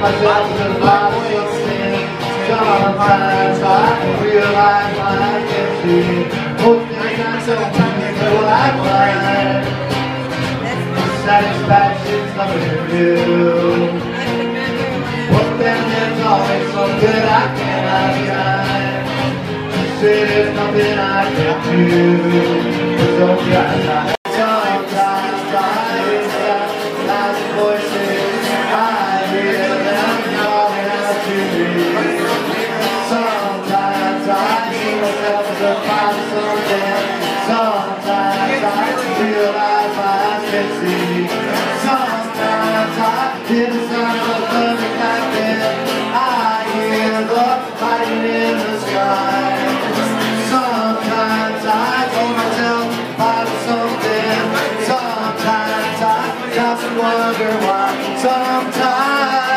myself to my sin. Sometimes I realize I can see most things I I find. Satisfaction's nothing new. But then there's always I hide. Say there's nothing I can do. So yeah, Sometimes I just wonder why. Sometimes.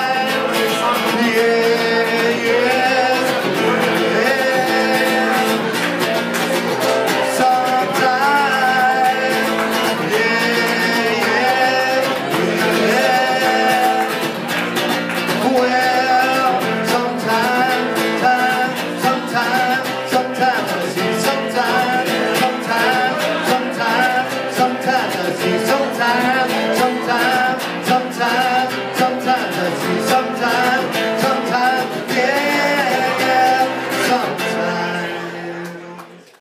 somewhere.